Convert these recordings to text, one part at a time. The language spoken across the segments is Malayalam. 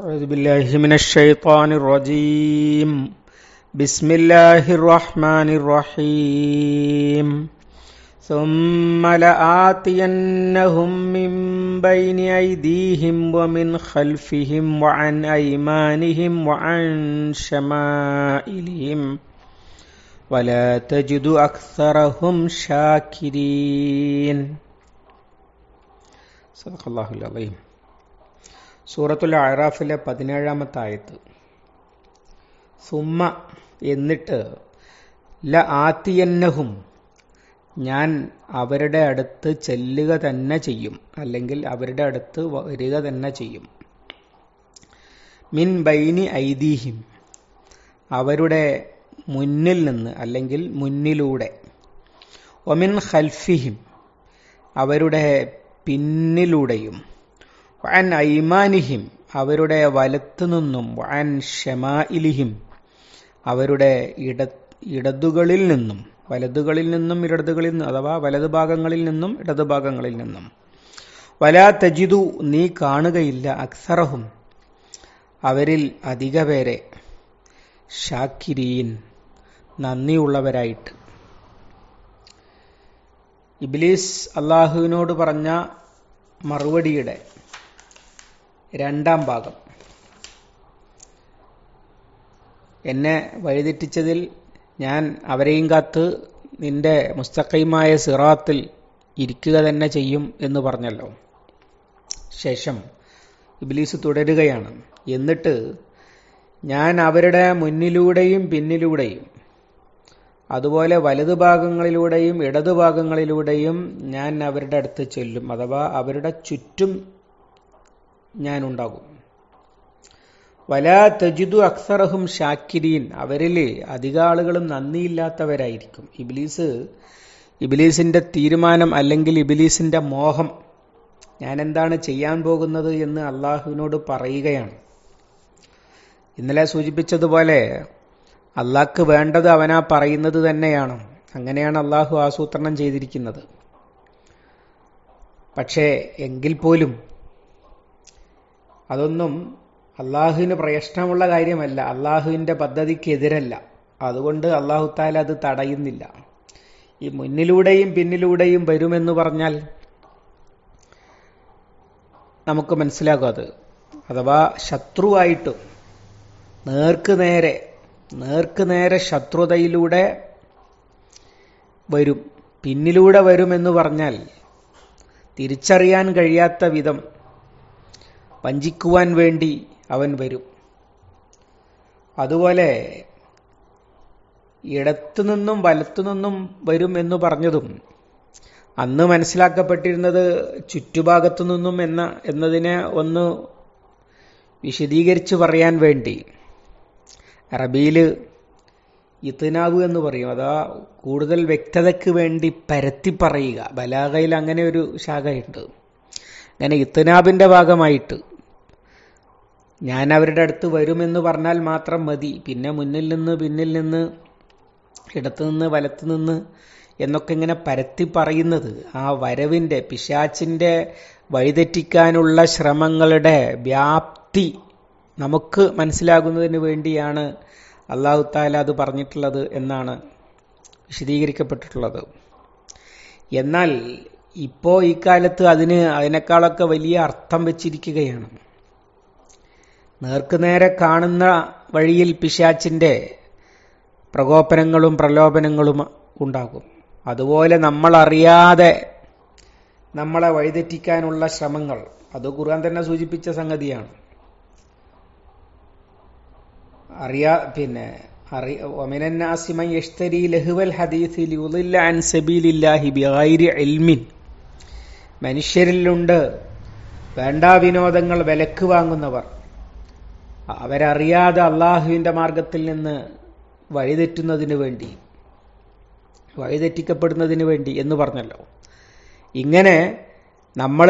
أعوذ بالله من الشيطان الرجيم. بسم الله الرحمن الرحيم. ثم لآتينهم من بين أيديهم ومن خلفهم وعن أيمانهم وعن شمائلهم. ولا تجد أكثرهم شاكرين. صدق الله العظيم. സൂറത്തുൽ അറാഫിലെ പതിനേഴാമത്തെ ആയത്ത്. സുമ്മ എന്നിട്ട് ല ആത്തിയന്നഹും ഞാൻ അവരുടെ അടുത്ത് ചെല്ലുക തന്നെ ചെയ്യും അല്ലെങ്കിൽ അവരുടെ അടുത്ത് വരിക തന്നെ ചെയ്യും. മിൻ ബൈനി ഐദീഹിം അവരുടെ മുന്നിൽ നിന്ന് അല്ലെങ്കിൽ മുന്നിലൂടെ. ഒമിൻ ഖൽഫിഹിം അവരുടെ പിന്നിലൂടെയും. ഐമാനിഹിം അവരുടെ വലത്തു നിന്നും വഅൻ ഷമായിലിഹിം അവരുടെ ഇട ഇടതുകളിൽ നിന്നും വലതുകളിൽ നിന്നും ഇടതുകളിൽ നിന്നും അഥവാ വലതു ഭാഗങ്ങളിൽ നിന്നും ഇടതു ഭാഗങ്ങളിൽ നിന്നും. വലാ തജിതു നീ കാണുകയില്ല അക്സറഹും അവരിൽ അധിക പേരെ ഷാക്കിരീൻ നന്ദിയുള്ളവരായിട്ട്. ഇബ്ലീസ് അള്ളാഹുവിനോട് പറഞ്ഞ മറുപടിയുടെ രണ്ടാം ഭാഗം. എന്നെ വഴിതെറ്റിച്ചതിൽ ഞാൻ അവരെയും കാത്ത് നിന്റെ മുസ്തഖൈമായ സിറാത്തിൽ ഇരിക്കുക തന്നെ ചെയ്യും എന്ന് പറഞ്ഞല്ലോ. ശേഷം ഇബ്ലീസ് തുടരുകയാണ്. എന്നിട്ട് ഞാൻ അവരുടെ മുന്നിലൂടെയും പിന്നിലൂടെയും അതുപോലെ വലതുഭാഗങ്ങളിലൂടെയും ഇടതുഭാഗങ്ങളിലൂടെയും ഞാൻ അവരുടെ അടുത്ത് ചെല്ലും. അഥവാ അവരുടെ ചുറ്റും ഞാൻ ഉണ്ടാകും വലാ തജിദു അക്സറഹും ഷാക്കിരീൻ. അവരിൽ അധിക ആളുകളും നന്ദിയില്ലാത്തവരായിരിക്കും. ഇബിലീസ് ഇബിലീസിന്റെ തീരുമാനം അല്ലെങ്കിൽ ഇബിലീസിന്റെ മോഹം ഞാൻ എന്താണ് ചെയ്യാൻ പോകുന്നത് എന്ന് അള്ളാഹുവിനോട് പറയുകയാണ്. ഇന്നലെ സൂചിപ്പിച്ചതുപോലെ അള്ളാഹ്ക്ക് വേണ്ടത് അവനാ പറയുന്നത് തന്നെയാണ്. അങ്ങനെയാണ് അള്ളാഹു ആസൂത്രണം ചെയ്തിരിക്കുന്നത്. പക്ഷേ എങ്കിൽ പോലും അതൊന്നും അള്ളാഹുവിന് പ്രയഷ്ടമുള്ള കാര്യമല്ല. അള്ളാഹുവിന്റെ പദ്ധതിക്ക് എതിരല്ല അതുകൊണ്ട് അള്ളാഹു താല അത് തടയുന്നില്ല. ഈ മുന്നിലൂടെയും പിന്നിലൂടെയും വരുമെന്ന് പറഞ്ഞാൽ നമുക്ക് മനസ്സിലാകും അത്. അഥവാ ശത്രുവായിട്ട് നേർക്ക് നേരെ നേർക്ക് നേരെ ശത്രുതയിലൂടെ വരും പിന്നിലൂടെ വരുമെന്ന് പറഞ്ഞാൽ തിരിച്ചറിയാൻ കഴിയാത്ത വിധം വഞ്ചിക്കുവാൻ വേണ്ടി അവൻ വരും. അതുപോലെ ഇടത്തുനിന്നും വലത്തുനിന്നും വരും എന്ന് പറഞ്ഞതും അന്ന് മനസ്സിലാക്കപ്പെട്ടിരുന്നത് ചുറ്റുഭാഗത്തു നിന്നും എന്ന എന്നതിനെ ഒന്ന് വിശദീകരിച്ച് പറയാൻ വേണ്ടി. അറബിയിൽ ഇത്തനാവ് എന്ന് പറയും. അതാ കൂടുതൽ വ്യക്തതയ്ക്ക് വേണ്ടി പരത്തി പറയുക. ബലാഗയിൽ അങ്ങനെ ഒരു ശാഖയുണ്ട്. അങ്ങനെ ഇത്തനാബിന്റെ ഭാഗമായിട്ട് ഞാൻ അവരുടെ അടുത്ത് വരുമെന്ന് പറഞ്ഞാൽ മാത്രം മതി. പിന്നെ മുന്നിൽ നിന്ന് പിന്നിൽ നിന്ന് ഇടത്തു നിന്ന് വലത്തു നിന്ന് എന്നൊക്കെ ഇങ്ങനെ പരത്തി പറയുന്നത്. ആ വരവിന്റെ പിശാച്ചിന്റെ വഴിതെറ്റിക്കാനുള്ള ശ്രമങ്ങളുടെ വ്യാപ്തി നമുക്ക് മനസ്സിലാകുന്നതിന് വേണ്ടിയാണ് അള്ളാഹു താല അത് പറഞ്ഞിട്ടുള്ളത് എന്നാണ് വിശദീകരിക്കപ്പെട്ടിട്ടുള്ളത്. എന്നാൽ ഇപ്പോൾ ഈ കാലത്ത് അതിന് അതിനേക്കാളൊക്കെ വലിയ അർത്ഥം വെച്ചിരിക്കുകയാണ്. നേർക്കുനേരെ കാണുന്ന വഴിയിൽ പിശാച്ചിന്റെ പ്രകോപനങ്ങളും പ്രലോഭനങ്ങളും ഉണ്ടാകും. അതുപോലെ നമ്മളറിയാതെ നമ്മളെ വഴിതെറ്റിക്കാനുള്ള ശ്രമങ്ങൾ. അത് ഖുർആൻ തന്നെ സൂചിപ്പിച്ച സംഗതിയാണ്. അറിയാ പിന്നെ അൻ ബിഗൈരി ഇൽമിൻ. മനുഷ്യരിലുണ്ട് വേണ്ടാ വിനോദങ്ങൾ വിലക്ക് വാങ്ങുന്നവർ. അവരറിയാതെ അള്ളാഹുവിന്റെ മാർഗത്തിൽ നിന്ന് വഴിതെറ്റുന്നതിന് വേണ്ടി വഴിതെറ്റിക്കപ്പെടുന്നതിന് വേണ്ടി എന്ന് പറഞ്ഞല്ലോ. ഇങ്ങനെ നമ്മൾ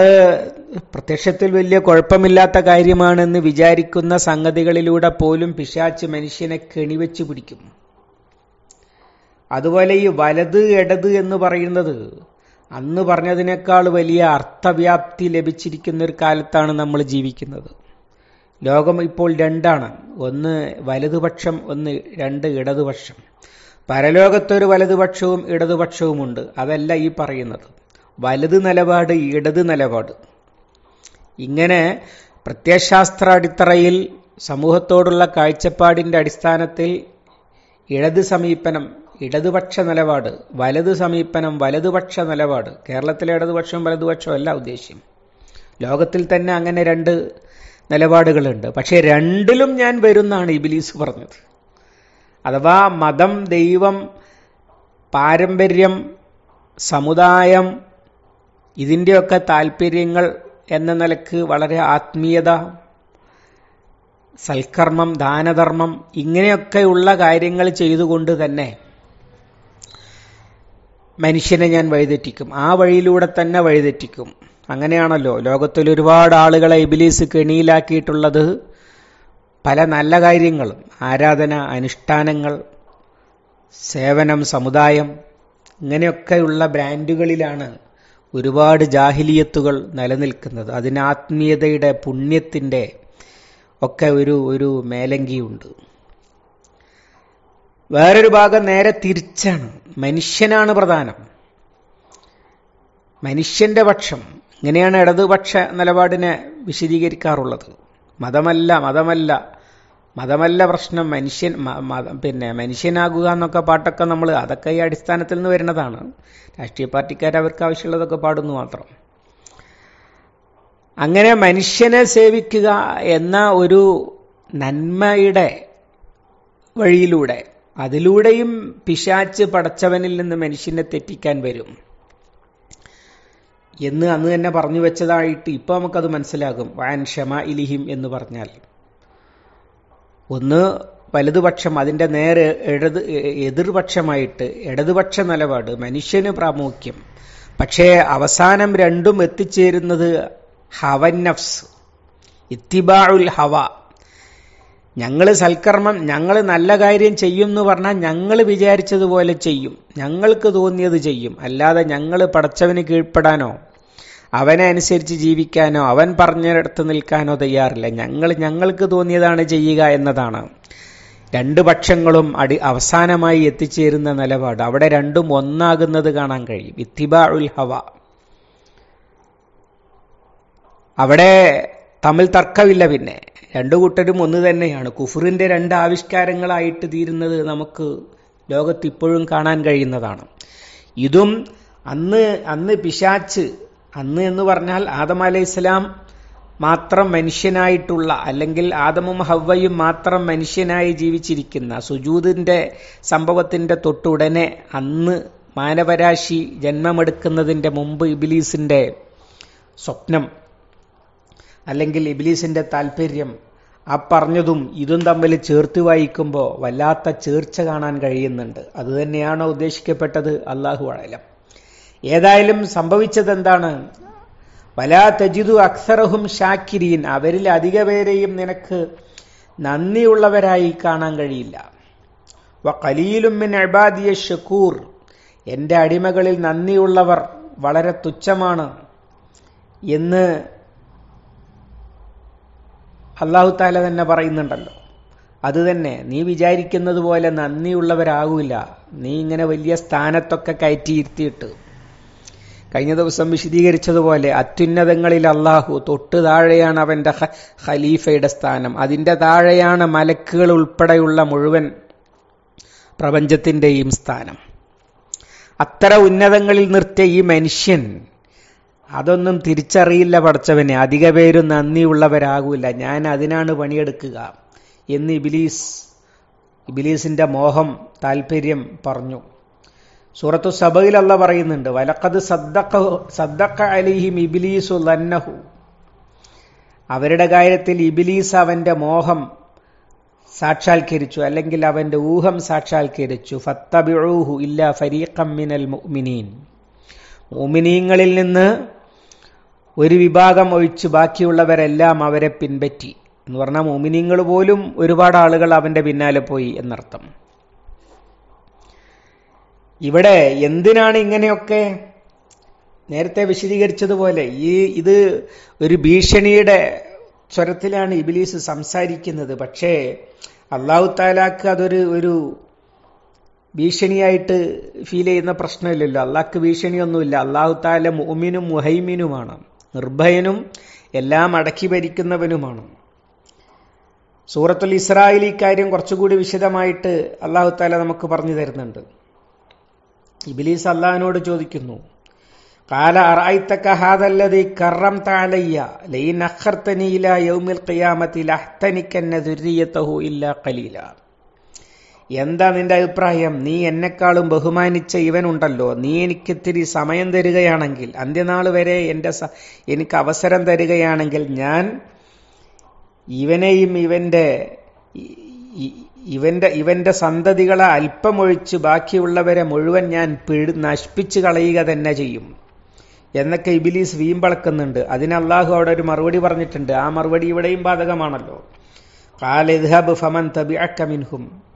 പ്രത്യക്ഷത്തിൽ വലിയ കുഴപ്പമില്ലാത്ത കാര്യമാണെന്ന് വിചാരിക്കുന്ന സംഗതികളിലൂടെ പോലും പിശാച്ച് മനുഷ്യനെ കെണിവെച്ച് പിടിക്കും. അതുപോലെ ഈ വലത് ഇടത് എന്ന് പറയുന്നത് അന്ന് പറഞ്ഞതിനേക്കാൾ വലിയ അർത്ഥവ്യാപ്തി ലഭിച്ചിരിക്കുന്ന ഒരു കാലത്താണ് നമ്മൾ ജീവിക്കുന്നത്. ലോകം ഇപ്പോൾ രണ്ടാണ്. ഒന്ന് വലതുപക്ഷം ഒന്ന് രണ്ട് ഇടതുപക്ഷം. പരലോകത്തൊരു വലതുപക്ഷവും ഇടതുപക്ഷവുമുണ്ട്. അതല്ല ഈ പറയുന്നത്. വലത് നിലപാട് ഇടത് നിലപാട്. ഇങ്ങനെ പ്രത്യയശാസ്ത്ര അടിത്തറയിൽ സമൂഹത്തോടുള്ള കാഴ്ചപ്പാടിന്റെ അടിസ്ഥാനത്തിൽ ഇടത് സമീപനം ഇടതുപക്ഷ നിലപാട് വലത് സമീപനം വലതുപക്ഷ നിലപാട്. കേരളത്തിലെ ഇടതുപക്ഷവും വലതുപക്ഷവും അല്ല ഉദ്ദേശ്യം. ലോകത്തിൽ തന്നെ അങ്ങനെ രണ്ട് നിലപാടുകളുണ്ട്. പക്ഷേ രണ്ടിലും ഞാൻ വരുന്നാണ് ഇബിലീസ് പറഞ്ഞത്. അഥവാ മതം ദൈവം പാരമ്പര്യം സമുദായം ഇതിന്റെയൊക്കെ താല്പര്യങ്ങൾ എന്ന നിലയ്ക്ക് വളരെ ആത്മീയത സൽക്കർമ്മം ദാനധർമ്മം ഇങ്ങനെയൊക്കെയുള്ള കാര്യങ്ങൾ ചെയ്തുകൊണ്ട് തന്നെ മനുഷ്യനെ ഞാൻ വഴിതെറ്റിക്കും. ആ വഴിയിലൂടെ തന്നെ വഴിതെറ്റിക്കും. അങ്ങനെയാണല്ലോ. ലോകത്തിൽ ഒരുപാട് ആളുകളെ ഇബിലീസ് കെണിയിലാക്കിയിട്ടുള്ളത് പല നല്ല കാര്യങ്ങളും ആരാധന അനുഷ്ഠാനങ്ങൾ സേവനം സമുദായം ഇങ്ങനെയൊക്കെയുള്ള ബ്രാൻഡുകളിലാണ് ഒരുപാട് ജാഹിലിയത്തുകൾ നിലനിൽക്കുന്നത്. അതിന് ആത്മീയതയുടെ പുണ്യത്തിന്റെ ഒക്കെ ഒരു ഒരു മേലങ്കിയുണ്ട്. വേറൊരു ഭാഗം നേരെ തിരിച്ചാണ്. മനുഷ്യനാണ് പ്രധാനം. മനുഷ്യന്റെ പക്ഷം ഇങ്ങനെയാണ് ഇടതുപക്ഷ നിലപാടിനെ വിശദീകരിക്കാറുള്ളത്. മതമല്ല മതമല്ല മതമല്ല പ്രശ്നം. മനുഷ്യൻ പിന്നെ മനുഷ്യനാകുക എന്നൊക്കെ പാട്ടൊക്കെ നമ്മൾ അതൊക്കെ ഈ അടിസ്ഥാനത്തിൽ നിന്ന് വരുന്നതാണ്. രാഷ്ട്രീയ പാർട്ടിക്കാർ അവർക്ക് ആവശ്യമുള്ളതൊക്കെ പാടുന്നു മാത്രം. അങ്ങനെ മനുഷ്യനെ സേവിക്കുക എന്ന ഒരു നന്മയുടെ വഴിയിലൂടെ അതിലൂടെയും പിശാച്ച് പടച്ചവനിൽ നിന്ന് മനുഷ്യനെ തെറ്റിക്കാൻ വരും. എന്ന് അന്ന് തന്നെ പറഞ്ഞു വെച്ചതായിട്ട് ഇപ്പൊ നമുക്കത് മനസ്സിലാകും. വാൻ ഷമ ഇലിഹിം എന്ന് പറഞ്ഞാൽ. ഒന്ന് വലതുപക്ഷം അതിന്റെ നേരെ ഇടത് എതിർപക്ഷമായിട്ട് ഇടതുപക്ഷ നിലപാട് മനുഷ്യന് പ്രാമുഖ്യം. പക്ഷേ അവസാനം രണ്ടും എത്തിച്ചേരുന്നത് ഹവൻ നഫ്സ് ഇത്തിബാഉൽ ഹവ. ഞങ്ങൾ സൽക്കർമ്മം ഞങ്ങൾ നല്ല കാര്യം ചെയ്യും എന്ന് പറഞ്ഞാൽ ഞങ്ങൾ വിചാരിച്ചതുപോലെ ചെയ്യും. ഞങ്ങൾക്ക് തോന്നിയത് ചെയ്യും. അല്ലാതെ ഞങ്ങൾ പടച്ചവന് കീഴ്പ്പെടാനോ അവനെ അനുസരിച്ച് ജീവിക്കാനോ അവൻ പറഞ്ഞിടത്ത് നിൽക്കാനോ തയ്യാറില്ല. ഞങ്ങൾ ഞങ്ങൾക്ക് തോന്നിയതാണ് ചെയ്യുക എന്നതാണ്. രണ്ട് പക്ഷങ്ങളും അടി അവസാനമായി എത്തിച്ചേരുന്ന നിലപാട്. അവിടെ രണ്ടും ഒന്നാകുന്നത് കാണാൻ കഴിയും. ഇത്തിബാ ഉൽ ഹവ. അവിടെ തമ്മിൽ തർക്കമില്ല പിന്നെ. രണ്ടു കൂട്ടരും ഒന്ന് തന്നെയാണ്. കുഫറിന്റെ രണ്ട് ആവിഷ്കാരങ്ങളായിട്ട് തീരുന്നത് നമുക്ക് ലോകത്ത് ഇപ്പോഴും കാണാൻ കഴിയുന്നതാണ്. ഇതും അന്ന് അന്ന് പിശാച്ച് അന്ന് എന്ന് പറഞ്ഞാൽ ആദം അലൈഹി ഇസ്ലാം മാത്രം മനുഷ്യനായിട്ടുള്ള അല്ലെങ്കിൽ ആദമും ഹവ്വയും മാത്രം മനുഷ്യനായി ജീവിച്ചിരിക്കുന്ന സുജൂതിന്റെ സംഭവത്തിന്റെ തൊട്ടുടനെ അന്ന് മാനവരാശി ജന്മമെടുക്കുന്നതിന്റെ മുമ്പ് ഇബിലീസിന്റെ സ്വപ്നം അല്ലെങ്കിൽ ഇബിലീസിന്റെ താല്പര്യം ആ പറഞ്ഞതും ഇതും തമ്മിൽ ചേർത്ത് വായിക്കുമ്പോൾ വല്ലാത്ത ചേർച്ച കാണാൻ കഴിയുന്നുണ്ട്. അത് തന്നെയാണോ ഉദ്ദേശിക്കപ്പെട്ടത്? അള്ളാഹു അഴലം ഏതായാലും സംഭവിച്ചത് എന്താണ്? വലാ തജിദു അക്സറഹും ഷാക്കിരീൻ. അവരിൽ അധിക പേരെയും നിനക്ക് നന്ദിയുള്ളവരായി കാണാൻ കഴിയില്ല. വ കലീലും മിൻ അബാദിയ ഷക്കൂർ. എന്റെ അടിമകളിൽ നന്ദിയുള്ളവർ വളരെ തുച്ഛമാണ് എന്ന് അള്ളാഹു താല തന്നെ പറയുന്നുണ്ടല്ലോ. അത് തന്നെ നീ വിചാരിക്കുന്നത് പോലെ നന്ദിയുള്ളവരാകൂല. നീ ഇങ്ങനെ വലിയ സ്ഥാനത്തൊക്കെ കയറ്റിയിരുത്തിയിട്ട് കഴിഞ്ഞ ദിവസം വിശദീകരിച്ചതുപോലെ അത്യുന്നതങ്ങളിൽ അള്ളാഹു തൊട്ട് താഴെയാണ് അവന്റെ ഖലീഫയുടെ സ്ഥാനം. അതിന്റെ താഴെയാണ് മലക്കുകൾ ഉൾപ്പെടെയുള്ള മുഴുവൻ പ്രപഞ്ചത്തിന്റെയും സ്ഥാനം. അത്ര ഉന്നതങ്ങളിൽ നിർത്തിയ ഈ മനുഷ്യൻ അതൊന്നും തിരിച്ചറിയില്ല പഠിച്ചവനെ. അധിക പേരും നന്ദിയുള്ളവരാകൂല. ഞാൻ അതിനാണ് പണിയെടുക്കുക എന്ന് ഇബിലീസ് ഇബിലീസിന്റെ മോഹം താല്പര്യം പറഞ്ഞു. സൂറത്തു സബയിൽ അല്ല പറയുന്നുണ്ട് വലക്കത് സദ്ദക്ക അലിഹിം ഇബിലീസു ലന്നഹു. അവരുടെ കാര്യത്തിൽ ഇബിലീസ് അവന്റെ മോഹം സാക്ഷാത്കരിച്ചു അല്ലെങ്കിൽ അവന്റെ ഊഹം സാക്ഷാത്കരിച്ചു. ഫത്തബിഴൂഹു ഇല്ല ഫരീഖം മിനൽ മുഅ്മിനീൻ. മുഅ്മിനീങ്ങളിൽ നിന്ന് ഒരു വിഭാഗം ഒഴിച്ച് ബാക്കിയുള്ളവരെല്ലാം അവരെ പിൻപറ്റി. എന്ന് പറഞ്ഞാൽ മോമിനിങ്ങൾ പോലും ഒരുപാട് ആളുകൾ അവന്റെ പിന്നാലെ പോയി എന്നർത്ഥം. ഇവിടെ എന്തിനാണ് ഇങ്ങനെയൊക്കെ? നേരത്തെ വിശദീകരിച്ചതുപോലെ ഈ ഇത് ഒരു ഭീഷണിയുടെ സ്വരത്തിലാണ് ഇബിലീസ് സംസാരിക്കുന്നത്. പക്ഷേ അള്ളാഹു താലാക്ക് അതൊരു ഒരു ഭീഷണിയായിട്ട് ഫീൽ ചെയ്യുന്ന പ്രശ്നമില്ലല്ലോ. അള്ളാഹ്ക്ക് ഭീഷണിയൊന്നുമില്ല. അള്ളാഹു താല മുഅ്മിനും മുഹൈമിനുമാണ്. നിർഭയനും എല്ലാം അടക്കി ഭരിക്കുന്നവനുമാണ്. സൂറത്തുൽ ഇസ്രായേൽ ഇക്കാര്യം കുറച്ചുകൂടി വിശദമായിട്ട് അള്ളാഹു താല നമുക്ക് പറഞ്ഞു തരുന്നുണ്ട്. ഇബിലീസ് അള്ളാഹിനോട് ചോദിക്കുന്നു കാല അറായിത്തക്ക കറം യൗമിൽ ഇല്ല കലീല എന്താ നിന്റെ അഭിപ്രായം? നീ എന്നെക്കാളും ബഹുമാനിച്ച ഇവനുണ്ടല്ലോ. നീ എനിക്കിത്തിരി സമയം തരികയാണെങ്കിൽ അന്ത്യനാൾ വരെ എന്റെ എനിക്ക് അവസരം തരികയാണെങ്കിൽ ഞാൻ ഇവനെയും ഇവന്റെ ഇവന്റെ ഇവന്റെ സന്തതികളെ അല്പമൊഴിച്ച് ബാക്കിയുള്ളവരെ മുഴുവൻ ഞാൻ പിഴു നശിപ്പിച്ച് കളയുക തന്നെ ചെയ്യും. എന്നൊക്കെ ഇബിലീസ് വീമ്പളക്കുന്നുണ്ട്. അതിന് അള്ളാഹു അവിടെ ഒരു മറുപടി പറഞ്ഞിട്ടുണ്ട്. ആ മറുപടി ഇവിടെയും ബാധകമാണല്ലോ. കാലിദ്ഹബ് ഫമൻ തബി അക്കമിൻഹും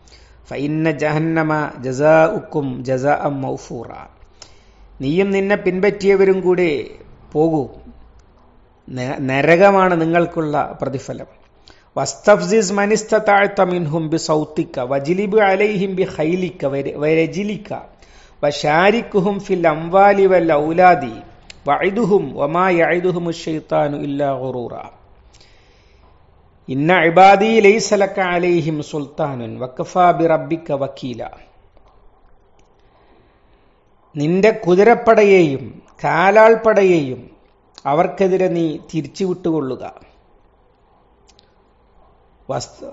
ഫൈന്ന ജഹന്നമ ജസാ ഉക്കും ജസ അം മൗഫൂറ. നീയും നിന്നെ പിൻപറ്റിയവരും കൂടി പോകൂ. നരകമാണ് നിങ്ങൾക്കുള്ള പ്രതിഫലം. വസ്തഫ്സിസ് മനിസ്ത താഴ്ത്ത മിൻഹും ബി സൗത്തിക്ക വജിലിബ് അലൈഹിം ബി ഹൈലിക്ക വരജിലിക്ക വഷാരിക്കുഹും ഫിൽ അംവാലി വൽ ഔലാദി വൈദുഹും വമാ യൈദുഹും ഷെയ്ത്താനു ഇല്ലാ ഗുറൂറ. ഇന്ന ഇബാദി ലൈസലക്ക ലക അലൈഹിം സുൽത്താനുൻ വക്കഫാ ബി റബ്ബിക വക്കീല. നിന്റെ കുതിരപ്പടയെയും കാലാൾപ്പടയെയും അവർക്കെതിരെ നീ തിരിച്ചു വിട്ടുകൊള്ളുക. വസ്തു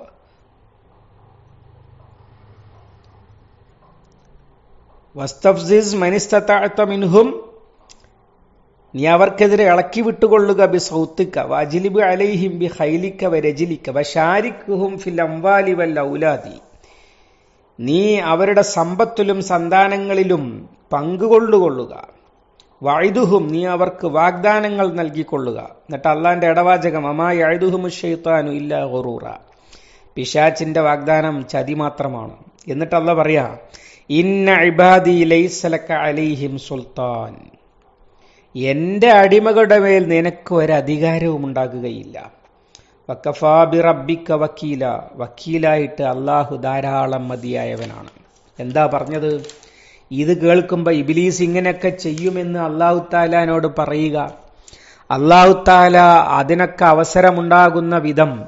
വസ്തഫ്സിസ് മനിസ്തതാഴ്ത്ത മിൻഹും നീ അവർക്കെതിരെ ഇളക്കി വിട്ടുകൊള്ളുക ബി സൗത്തിക്ക വജിലിബ് അലൈഹിം ബി ഹൈലിക്ക വരജിലിക്ക വശാരിക്കുഹും ഫിൽ അംവാലി വൽ ഔലാദി. നീ അവരുടെ സമ്പത്തിലും സന്താനങ്ങളിലും പങ്കുകൊള്ളുകൊള്ളുക. വൈദുഹും നീ അവർക്ക് വാഗ്ദാനങ്ങൾ നൽകിക്കൊള്ളുക. എന്നിട്ട് അള്ളാന്റെ ഇടവാചകം അമായി അഴുതുഹും ഷെയ്ത്താനു ഇല്ല ഒറൂറ പിശാച്ചിന്റെ വാഗ്ദാനം ചതി മാത്രമാണ്. എന്നിട്ട് അല്ല പറയാ ഇന്ന ഇബാദി ലൈസലക്ക അലൈഹിം സുൽത്താൻ. എന്റെ അടിമകളുടെ മേൽ നിനക്ക് ഒരധികാരവും ഉണ്ടാകുകയില്ല. വക്കഫാ ബി റബ്ബിക്ക വക്കീല. വക്കീലായിട്ട് അള്ളാഹു ധാരാളം മതിയായവനാണ്. എന്താ പറഞ്ഞത്? ഇത് കേൾക്കുമ്പോ ഇബിലീസ് ഇങ്ങനെയൊക്കെ ചെയ്യുമെന്ന് അള്ളാഹു താലാനോട് പറയുക. അള്ളാഹു താല അതിനൊക്കെ അവസരമുണ്ടാകുന്ന വിധം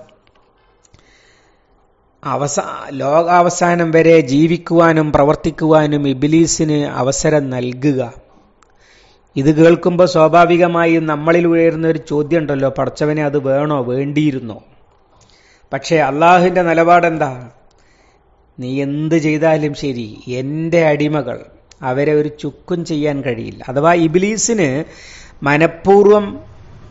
അവസാ ലോകാവസാനം വരെ ജീവിക്കുവാനും പ്രവർത്തിക്കുവാനും ഇബിലീസിന് അവസരം നൽകുക. ഇത് കേൾക്കുമ്പോൾ സ്വാഭാവികമായും നമ്മളിൽ ഉയരുന്ന ഒരു ചോദ്യം ഉണ്ടല്ലോ പടച്ചവനെ അത് വേണോ വേണ്ടിയിരുന്നോ? പക്ഷേ അള്ളാഹുവിന്റെ നിലപാടെന്താ? നീ എന്ത് ചെയ്താലും ശരി എന്റെ അടിമകൾ അവരെ ഒരു ചുക്കും ചെയ്യാൻ കഴിയില്ല. അഥവാ ഇബിലീസിന് മനഃപൂർവം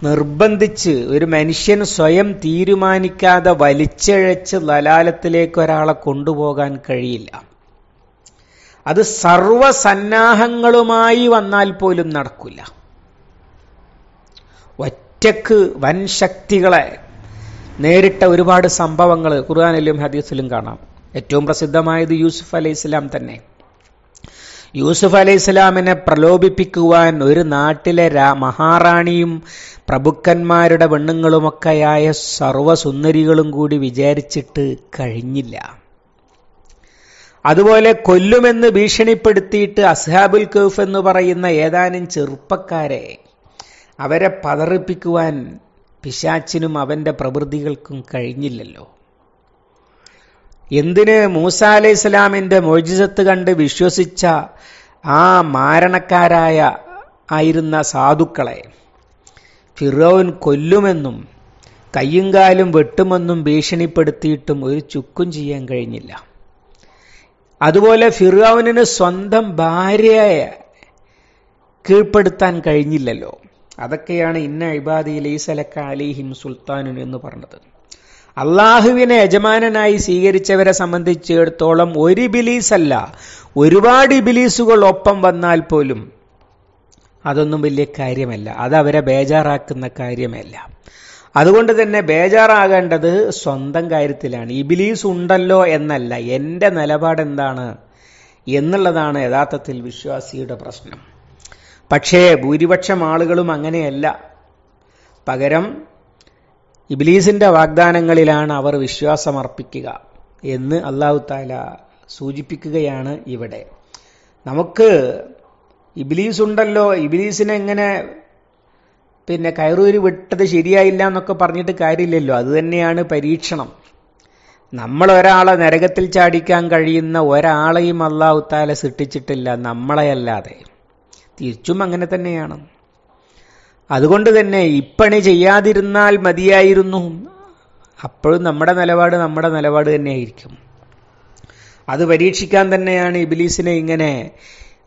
നിർബന്ധിച്ച് ഒരു മനുഷ്യൻ സ്വയം തീരുമാനിക്കാതെ വലിച്ചഴച്ച് ലലാലത്തിലേക്ക് ഒരാളെ കൊണ്ടുപോകാൻ കഴിയില്ല. അത് സർവസന്നാഹങ്ങളുമായി വന്നാൽ പോലും നടക്കില്ല ഒറ്റയ്ക്ക് വൻ ശക്തികളെ നേരിട്ട ഒരുപാട് സംഭവങ്ങൾ ഖുർആാനിലും ഹദീസിലും കാണാം. ഏറ്റവും പ്രസിദ്ധമായത് യൂസുഫ് അലൈഹി ഇസ്ലാം തന്നെ. യൂസുഫ് അലൈഹി ഇസ്ലാമിനെ പ്രലോഭിപ്പിക്കുവാൻ ഒരു നാട്ടിലെ മഹാറാണിയും പ്രഭുക്കന്മാരുടെ പെണ്ണുങ്ങളുമൊക്കെയായ സർവസുന്ദരികളും കൂടി വിചാരിച്ചിട്ട് കഴിഞ്ഞില്ല. അതുപോലെ കൊല്ലുമെന്ന് ഭീഷണിപ്പെടുത്തിയിട്ട് അസ്ഹാബുൽ കൗഫ് എന്ന് പറയുന്ന ഏതാനും ചെറുപ്പക്കാരെ അവരെ പതറിപ്പിക്കുവാൻ പിശാച്ചിനും അവന്റെ പ്രവൃത്തികൾക്കും കഴിഞ്ഞില്ലല്ലോ. എന്തിന് മൂസ അലൈഹി സ്വലാമിന്റെ മോജിസത്ത് കണ്ട് വിശ്വസിച്ച ആ മാരണക്കാരായ ആയിരുന്ന സാധുക്കളെ ഫിറോൻ കൊല്ലുമെന്നും കയ്യും കാലും വെട്ടുമെന്നും ഭീഷണിപ്പെടുത്തിയിട്ടും ഒരു ചുക്കും ചെയ്യാൻ കഴിഞ്ഞില്ല. അതുപോലെ ഫിറോവിന് സ്വന്തം ഭാര്യയെ കീഴ്പ്പെടുത്താൻ കഴിഞ്ഞില്ലല്ലോ. അതൊക്കെയാണ് ഇന്ന ഇബാദി ലൈസലക്ക അലിഹിം സുൽത്താനു എന്ന് പറഞ്ഞത്. അള്ളാഹുവിനെ യജമാനനായി സ്വീകരിച്ചവരെ സംബന്ധിച്ചിടത്തോളം ഒരു ബിലീസ് അല്ല ഒരുപാട് ബിലീസുകൾ ഒപ്പം വന്നാൽ പോലും അതൊന്നും വലിയ കാര്യമല്ല. അത് അവരെ ബേജാറാക്കുന്ന കാര്യമല്ല. അതുകൊണ്ട് തന്നെ ബേജാറാകേണ്ടത് സ്വന്തം കാര്യത്തിലാണ്. ഇബിലീസ് ഉണ്ടല്ലോ എന്നല്ല. എന്റെ നിലപാട് എന്താണ് എന്നുള്ളതാണ് യഥാർത്ഥത്തിൽ വിശ്വാസിയുടെ പ്രശ്നം. പക്ഷേ ഭൂരിപക്ഷം ആളുകളും അങ്ങനെയല്ല. പകരം ഇബിലീസിന്റെ വാഗ്ദാനങ്ങളിലാണ് അവർ വിശ്വാസമർപ്പിക്കുക എന്ന് അള്ളാഹു താല സൂചിപ്പിക്കുകയാണ് ഇവിടെ. നമുക്ക് ഇബിലീസ് ഉണ്ടല്ലോ ഇബിലീസിനെ എങ്ങനെ പിന്നെ കയറൂരി വിട്ടത് ശരിയായില്ല എന്നൊക്കെ പറഞ്ഞിട്ട് കാര്യമില്ലല്ലോ. അത് തന്നെയാണ് പരീക്ഷണം. നമ്മൾ ഒരാളെ നരകത്തിൽ ചാടിക്കാൻ കഴിയുന്ന ഒരാളെയും അള്ളാഹുത്താല സൃഷ്ടിച്ചിട്ടില്ല നമ്മളെയല്ലാതെ. തിരിച്ചും അങ്ങനെ തന്നെയാണ്. അതുകൊണ്ട് തന്നെ ഇപ്പണി ചെയ്യാതിരുന്നാൽ മതിയായിരുന്നു. അപ്പോഴും നമ്മുടെ നിലപാട് നമ്മുടെ നിലപാട് തന്നെയായിരിക്കും. അത് പരീക്ഷിക്കാൻ തന്നെയാണ് ഇബിലീസിനെ ഇങ്ങനെ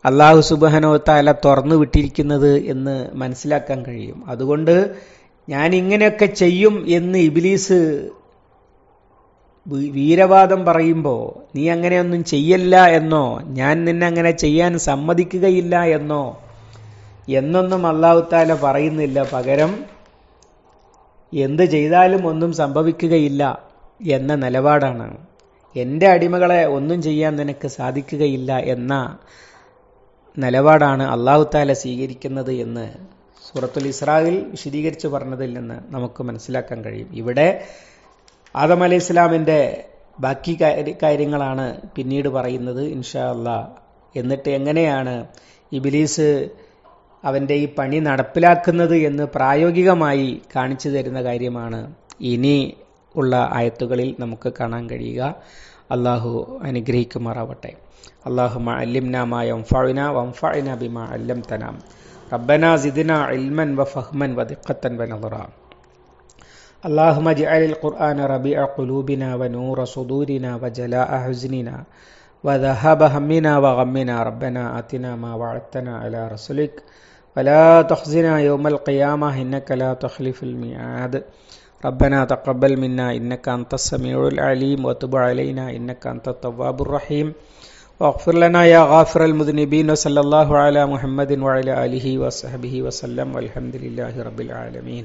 അള്ളാഹു സുബാനോ താല തുറന്നു വിട്ടിരിക്കുന്നത് എന്ന് മനസ്സിലാക്കാൻ കഴിയും. അതുകൊണ്ട് ഞാൻ ഇങ്ങനെയൊക്കെ ചെയ്യും എന്ന് ഇബിലീസ് വീരവാദം പറയുമ്പോൾ നീ അങ്ങനെയൊന്നും ചെയ്യല്ല എന്നോ ഞാൻ നിന്നെ അങ്ങനെ ചെയ്യാൻ സമ്മതിക്കുകയില്ല എന്നോ എന്നൊന്നും അള്ളാഹു താല പറയുന്നില്ല. പകരം എന്ത് ചെയ്താലും ഒന്നും സംഭവിക്കുകയില്ല എന്ന നിലപാടാണ്. എന്റെ അടിമകളെ ഒന്നും ചെയ്യാൻ നിനക്ക് സാധിക്കുകയില്ല എന്ന നിലപാടാണ് അള്ളാഹു താല സ്വീകരിക്കുന്നത് എന്ന് സൂറത്തുൽ ഇസ്രായിൽ വിശദീകരിച്ച് പറഞ്ഞതിൽ നിന്ന് നമുക്ക് മനസ്സിലാക്കാൻ കഴിയും. ഇവിടെ ആദം അലൈഹി ഇസ്ലാമിന്റെ ബാക്കി കാര്യങ്ങളാണ് പിന്നീട് പറയുന്നത് ഇൻഷാ അള്ളാ എന്നിട്ട് എങ്ങനെയാണ് ഇബിലീസ് അവന്റെ ഈ പണി നടപ്പിലാക്കുന്നത് എന്ന് പ്രായോഗികമായി കാണിച്ചു തരുന്ന കാര്യമാണ് ഇനി ഉള്ള ആയത്തുകളിൽ നമുക്ക് കാണാൻ കഴിയുക. അള്ളാഹു അനുഗ്രഹിക്കുമാറാവട്ടെ اللهم علمنا ما ينفعنا وانفعنا بما علمتنا ربنا زدنا علما وفهما ودقة ونظرا اللهم اجعل القرآن ربيع قلوبنا ونور صدورنا وجلاء حزننا وذهاب همنا وغمنا ربنا آتنا ما وعدتنا على رسلك ولا تخزنا يوم القيامة إنك لا تخلف الميعاد ربنا تقبل منا إنك أنت السميع العليم وتب علينا إنك أنت التواب الرحيم واغفر لنا يا غافر المذنبين وصلى الله على محمد وعلى آله وصحبه وسلم والحمد لله رب العالمين